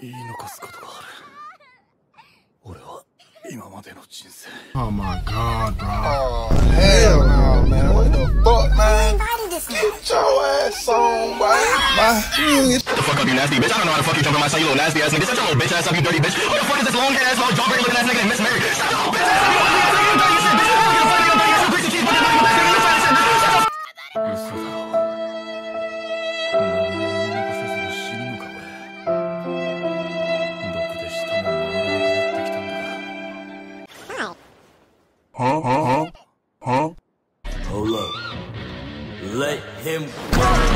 言い残すことがある俺は今までの人生 Oh my god, bro. Oh, hell no, man. What the fuck, man? Get your ass on, boy. My, you the fuck up, you nasty bitch. I don't know how to fuck you jump in my son, you little nasty ass nigga. Shut your little bitch ass up, you dirty bitch. What the fuck is this long ass, long jumper looking ass nigga and Miss Mary? Shut up, bitch. Huh? Huh? Huh? Hold up. Let him go.